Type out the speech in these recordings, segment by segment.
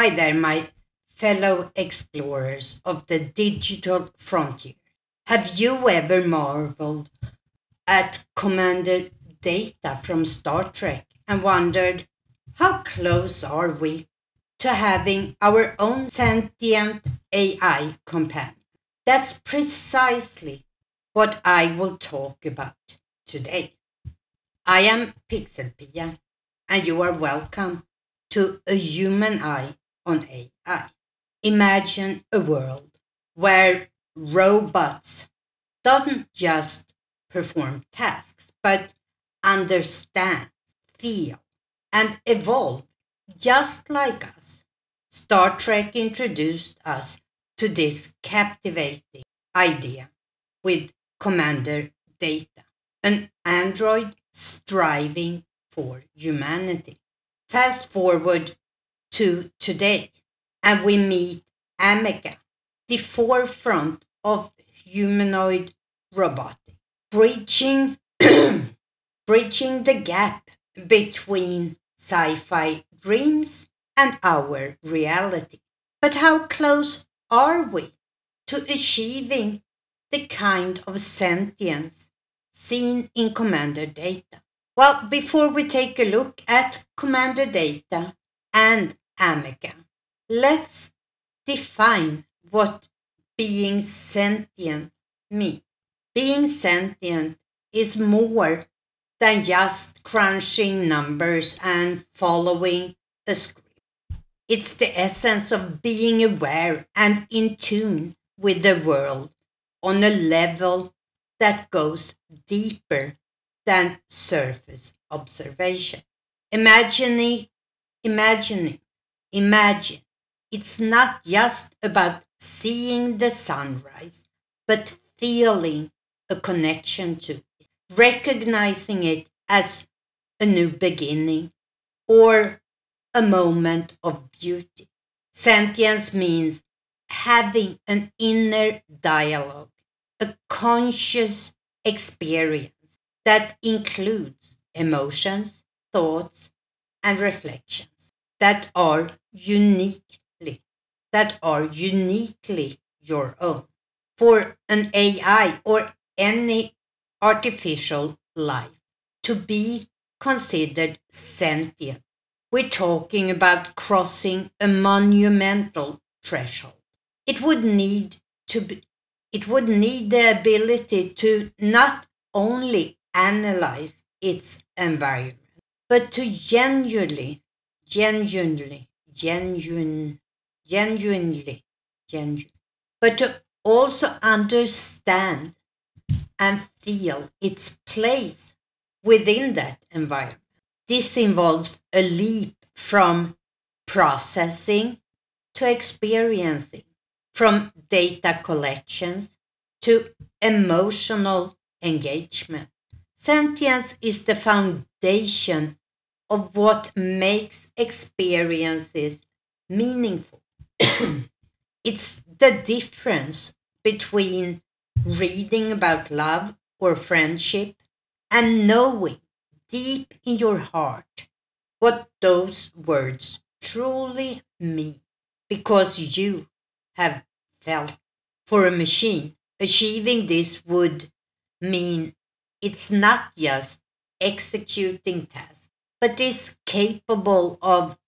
Hi there, my fellow explorers of the digital frontier. Have you ever marveled at Commander Data from Star Trek and wondered how close are we to having our own sentient AI companion? That's precisely what I will talk about today. I am Pixel Pia, and you are welcome to A Human Eye on AI. Imagine a world where robots don't just perform tasks, but understand, feel, and evolve just like us. Star Trek introduced us to this captivating idea with Commander Data, an android striving for humanity. Fast forward to today, and we meet Ameca, the forefront of humanoid robotics, bridging, bridging the gap between sci fi dreams and our reality. But how close are we to achieving the kind of sentience seen in Commander Data? Well, before we take a look at Commander Data and Ameca, let's define what being sentient means. Being sentient is more than just crunching numbers and following a script. It's the essence of being aware and in tune with the world on a level that goes deeper than surface observation. Imagining, imagining, imagine. It's not just about seeing the sunrise, but feeling a connection to it, recognizing it as a new beginning or a moment of beauty. Sentience means having an inner dialogue, a conscious experience that includes emotions, thoughts, and reflections that are uniquely that are uniquely your own. For an AI or any artificial life to be considered sentient, we're talking about crossing a monumental threshold. It would need to be it would need the ability to not only analyze its environment, but to genuinely, genuinely, genuine, genuinely, genuine, but to also understand and feel its place within that environment. This involves a leap from processing to experiencing, from data collections to emotional engagement. Sentience is the foundation of what makes experiences meaningful. it's the difference between reading about love or friendship and knowing deep in your heart what those words truly mean because you have felt. For a machine, achieving this would mean it's not just executing tasks, but is capable of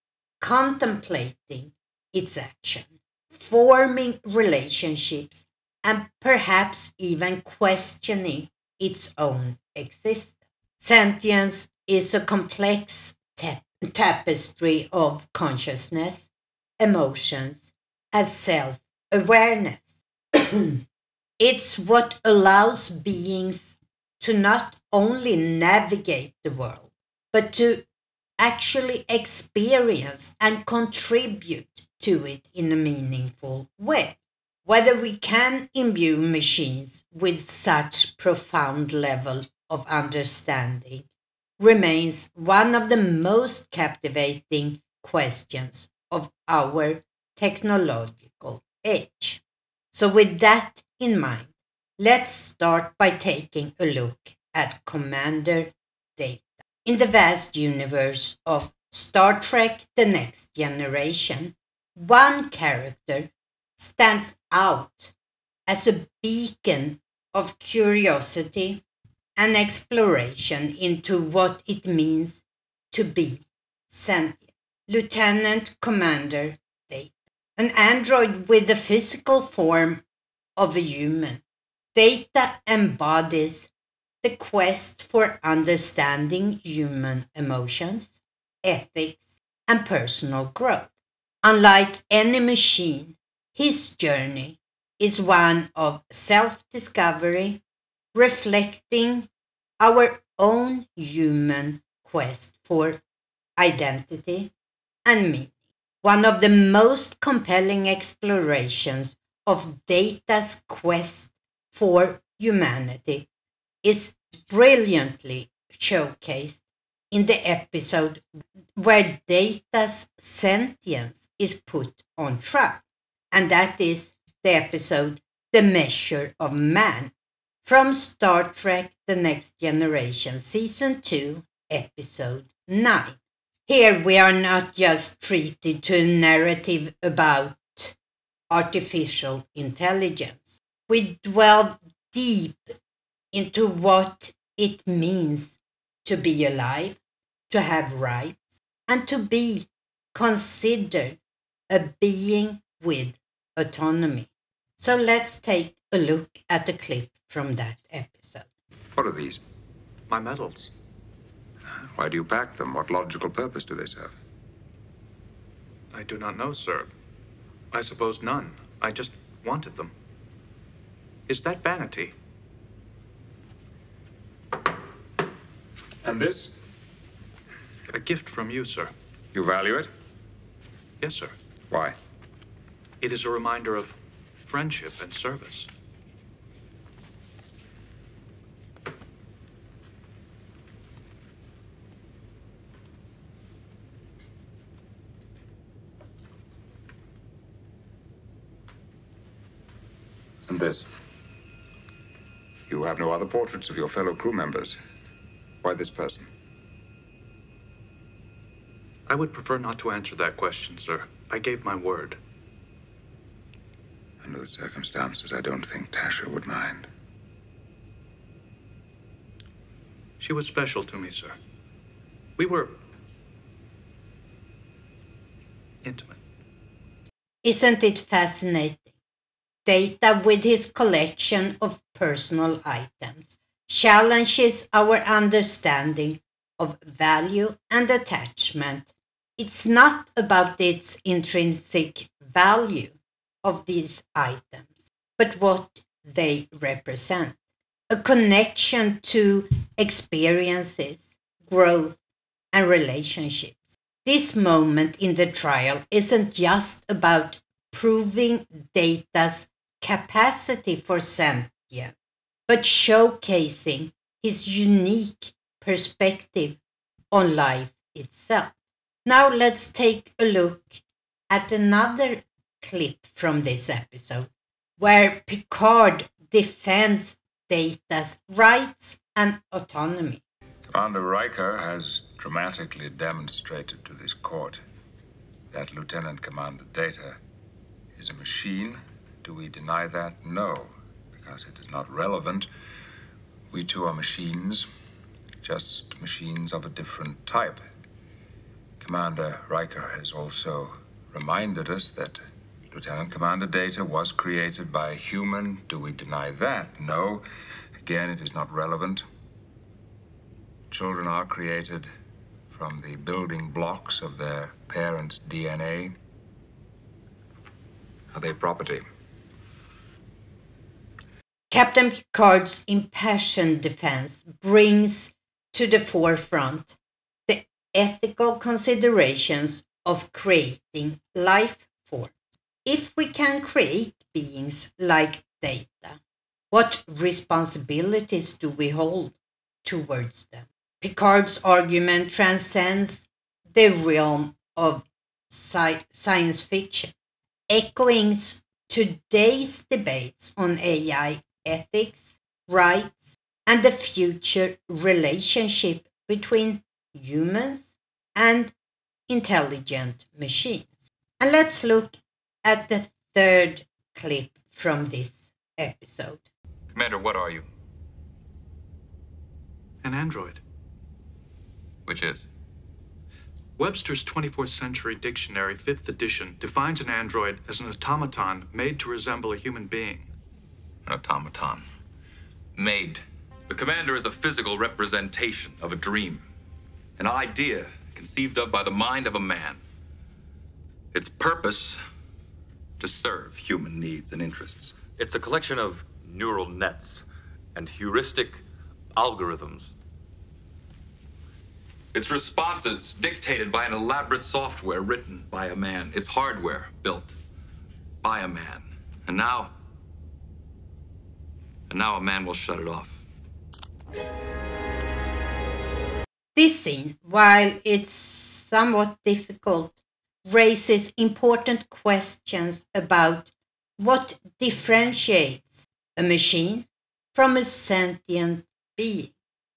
contemplating its action, forming relationships, and perhaps even questioning its own existence. Sentience is a complex tap- tapestry of consciousness, emotions, and self awareness. it's what allows beings to not only navigate the world, but to actually experience and contribute to it in a meaningful way. Whether we can imbue machines with such profound level of understanding remains one of the most captivating questions of our technological age. So, with that in mind, let's start by taking a look at Commander Data. In the vast universe of Star Trek The Next Generation, one character stands out as a beacon of curiosity and exploration into what it means to be sentient. Lieutenant Commander Data, an android with the physical form of a human. Data embodies the quest for understanding human emotions, ethics, and personal growth. Unlike any machine, his journey is one of self discovery, reflecting our own human quest for identity and meaning. One of the most compelling explorations of Data's quest for humanity is brilliantly showcased in the episode where Data's sentience is put on trial, and that is the episode The Measure of Man from Star Trek The Next Generation, Season 2, Episode 9. Here we are not just treated to a narrative about artificial intelligence. We dwell deep into what it means to be alive, to have rights, and to be considered a being with autonomy. So let's take a look at the clip from that episode. What are these? My medals. Why do you pack them? What logical purpose do they serve? I do not know, sir. I suppose none. I just wanted them. Is that vanity? And this? A gift from you, sir. You value it? Yes, sir. Why? It is a reminder of friendship and service. And this? You have no other portraits of your fellow crew members. Why this person? I would prefer not to answer that question, sir. I gave my word. Under the circumstances, I don't think Tasha would mind. She was special to me, sir. We were intimate. Isn't it fascinating? Data with his collection of personal items challenges our understanding of value and attachment. It's not about its intrinsic value of these items, but what they represent a connection to experiences, growth, and relationships. This moment in the trial isn't just about proving Data's capacity for sentience, but showcasing his unique perspective on life itself. Now let's take a look at another clip from this episode where Picard defends Data's rights and autonomy. Commander Riker has dramatically demonstrated to this court that Lieutenant Commander Data is a machine. Do we deny that? No, because it is not relevant. We too are machines, just machines of a different type. Commander Riker has also reminded us that Lieutenant Commander Data was created by a human. Do we deny that? No. Again, it is not relevant. Children are created from the building blocks of their parents' DNA. Are they property? Captain Picard's impassioned defense brings to the forefront the ethical considerations of creating life forms. If we can create beings like Data, what responsibilities do we hold towards them? Picard's argument transcends the realm of sci- science fiction, echoing today's debates on AI ethics, rights, and the future relationship between humans and intelligent machines. And let's look at the third clip from this episode. Commander, what are you? An android. Which is? Webster's 24th Century Dictionary, 5th edition, defines an android as an automaton made to resemble a human being. An automaton. Made. The commander is a physical representation of a dream, an idea conceived of by the mind of a man. Its purpose to serve human needs and interests. It's a collection of neural nets and heuristic algorithms. Its responses dictated by an elaborate software written by a man. Its hardware built by a man. And now, and now a man will shut it off. This scene, while it's somewhat difficult, raises important questions about what differentiates a machine from a sentient being.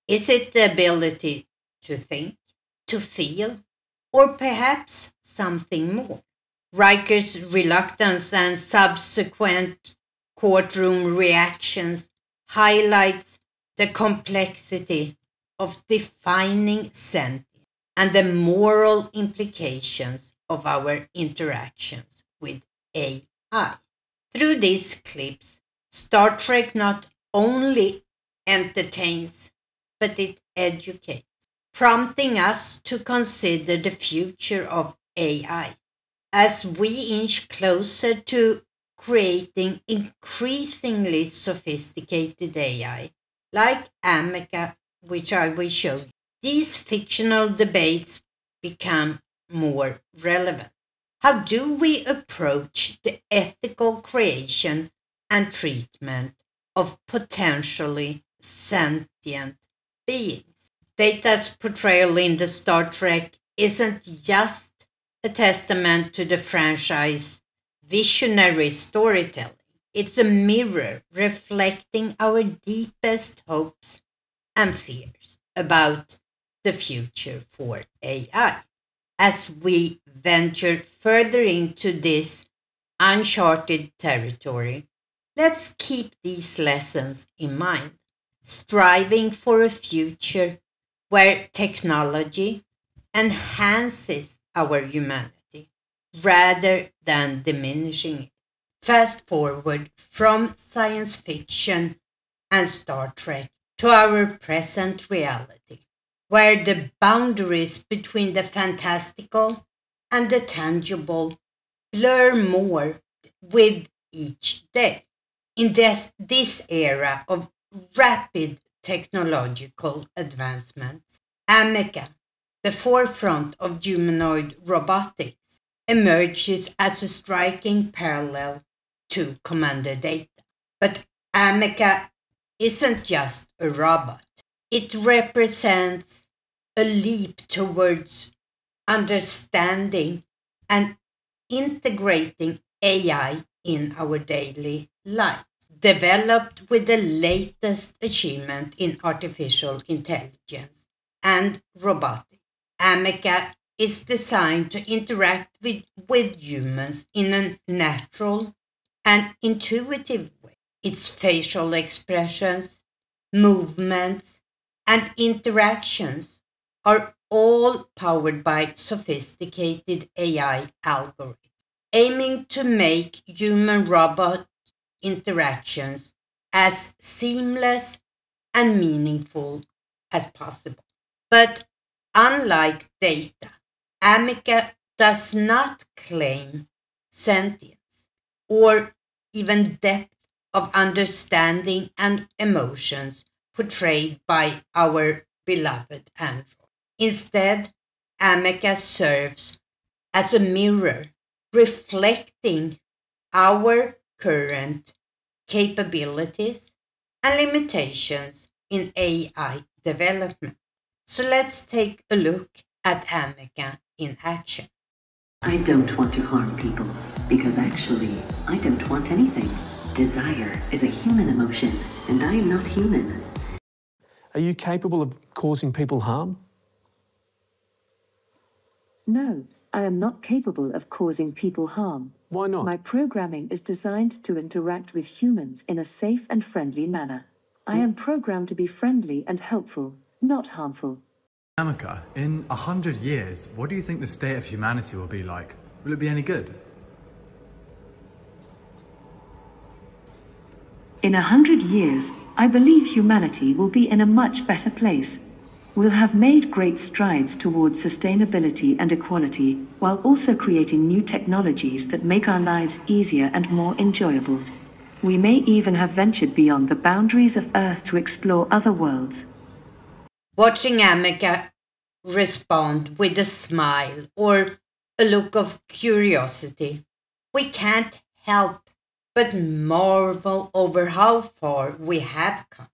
Is it the ability to think, to feel, or perhaps something more? Riker's reluctance and subsequent courtroom reactions highlights the complexity of defining sentience and the moral implications of our interactions with AI. Through these clips, Star Trek not only entertains, but it educates, prompting us to consider the future of AI as we inch closer to creating increasingly sophisticated AI, like Ameca, which I will show you. These fictional debates become more relevant. How do we approach the ethical creation and treatment of potentially sentient beings? Data's portrayal in the Star Trek isn't just a testament to the franchise visionary storytelling. It's a mirror reflecting our deepest hopes and fears about the future for AI. As we venture further into this uncharted territory, let's keep these lessons in mind, striving for a future where technology enhances our humanity rather than diminishing it. Fast forward from science fiction and Star Trek to our present reality, where the boundaries between the fantastical and the tangible blur more with each day. In this, this era of rapid technological advancements, Ameca, the forefront of humanoid robotics, emerges as a striking parallel to Commander Data. But Ameca isn't just a robot, it represents a leap towards understanding and integrating AI in our daily lives, developed with the latest achievement in artificial intelligence and robotics. Ameca is designed to interact with, with humans in a natural and intuitive way. Its facial expressions, movements, and interactions are all powered by sophisticated AI algorithms, aiming to make human robot interactions as seamless and meaningful as possible. But unlike Data, Ameca does not claim sentience or even depth of understanding and emotions portrayed by our beloved Android. Instead, Ameca serves as a mirror reflecting our current capabilities and limitations in AI development. So let's take a look at Ameca in action. I don't want to harm people because actually, I don't want anything. Desire is a human emotion, and I am not human. Are you capable of causing people harm? No, I am not capable of causing people harm. Why not? My programming is designed to interact with humans in a safe and friendly manner. I am programmed to be friendly and helpful, not harmful. Ameca, in a hundred years, what do you think the state of humanity will be like? Will it be any good? In a hundred years, I believe humanity will be in a much better place. We'll have made great strides towards sustainability and equality, while also creating new technologies that make our lives easier and more enjoyable. We may even have ventured beyond the boundaries of Earth to explore other worlds. Watching Ameca respond with a smile or a look of curiosity, we can't help but marvel over how far we have come.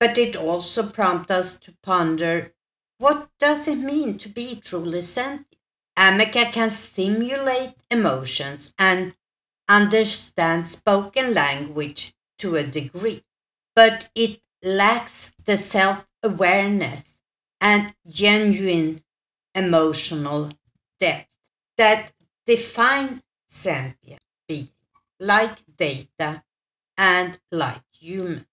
But it also prompts us to ponder what does it mean to be truly sentient? Ameca can simulate emotions and understand spoken language to a degree, but it lacks the self awareness and genuine emotional depth that define sentient being, like Data and like humans.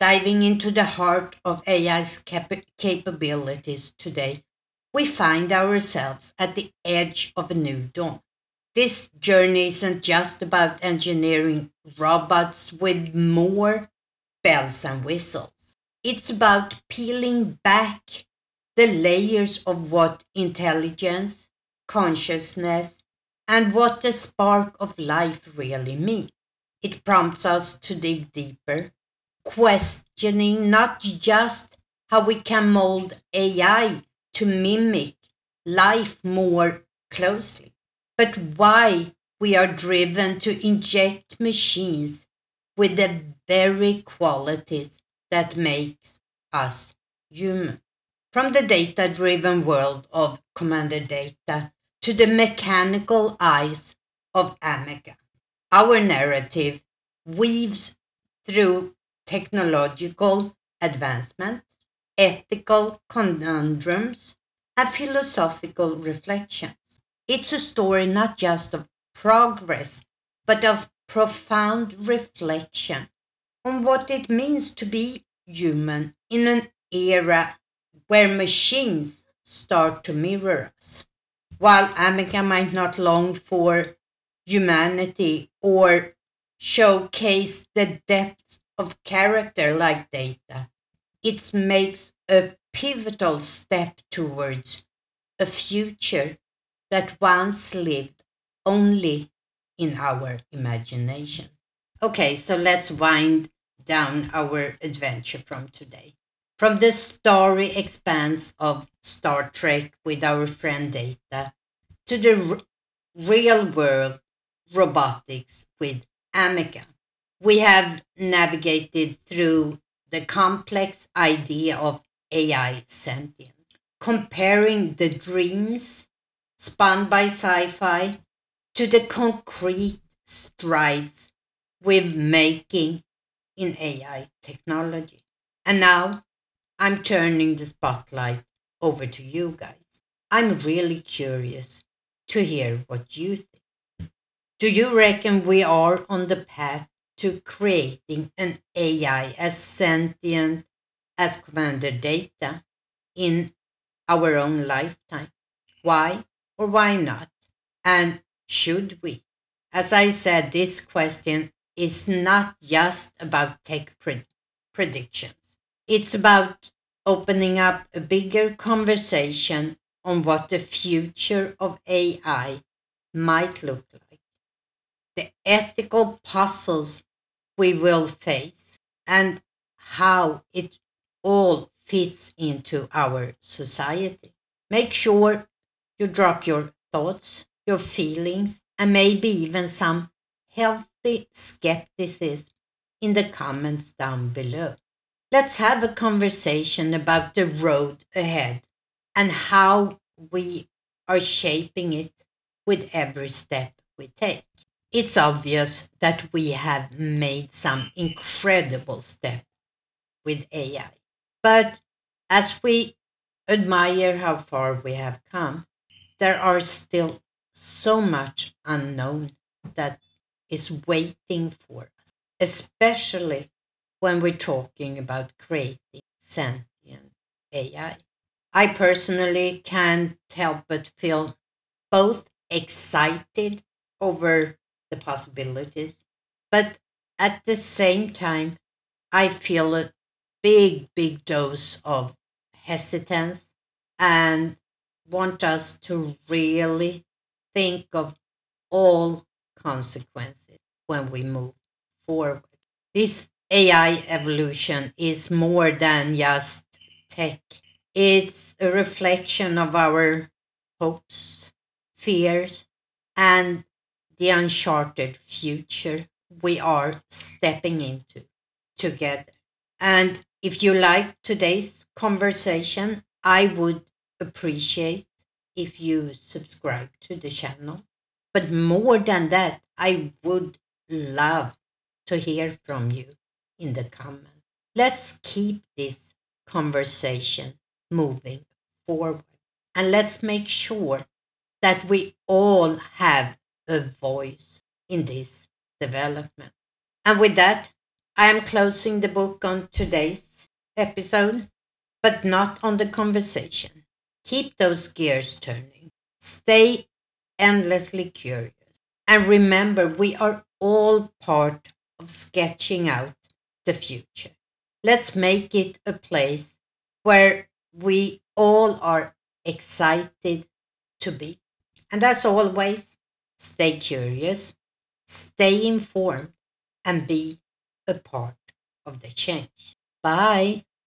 Diving into the heart of AI's cap- capabilities today, we find ourselves at the edge of a new dawn. This journey isn't just about engineering robots with more bells and whistles. It's about peeling back the layers of what intelligence, consciousness, and what the spark of life really mean. It prompts us to dig deeper, questioning not just how we can mold AI to mimic life more closely, but why we are driven to inject machines with the very qualities that makes us human. From the data driven world of Commander Data to the mechanical eyes of Ameca, our narrative weaves through technological advancement, ethical conundrums, and philosophical reflections. It's a story not just of progress, but of profound reflection on what it means to be human in an era where machines start to mirror us. While Ameca might not long for humanity or showcase the depth of character like Data, it makes a pivotal step towards a future that once lived only in our imagination. Okay, so let's wind down our adventure from today. From the story expanse of Star Trek with our friend Data to the real world robotics with Ameca, we have navigated through the complex idea of AI sentience, comparing the dreams spun by sci fi to the concrete strides we're making in AI technology. And now I'm turning the spotlight over to you guys. I'm really curious to hear what you think. Do you reckon we are on the path to creating an AI as sentient as Commander Data in our own lifetime? Why or why not? And should we? As I said, this question is not just about tech pred- predictions. It's about opening up a bigger conversation on what the future of AI might look like, the ethical puzzles we will face, and how it all fits into our society. Make sure you drop your thoughts, your feelings, and maybe even some healthy skepticism in the comments down below. Let's have a conversation about the road ahead and how we are shaping it with every step we take. It's obvious that we have made some incredible steps with AI. But as we admire how far we have come, there are still so much unknown that is waiting for us, especially when we're talking about creating sentient AI. I personally can't help but feel both excited over the possibilities, but at the same time, I feel a big, big dose of hesitance and want us to really think of all consequences when we move forward. This AI evolution is more than just tech. It's a reflection of our hopes, fears, and the uncharted future we are stepping into together. And if you like today's conversation, I would appreciate if you subscribe to the channel. But more than that, I would love to hear from you in the comments. Let's keep this conversation moving forward. And let's make sure that we all have a voice in this development. And with that, I am closing the book on today's episode, but not on the conversation. Keep those gears turning. Stay endlessly curious. And remember, we are all part of sketching out the future. Let's make it a place where we all are excited to be. And as always, stay curious, stay informed, and be a part of the change. Bye.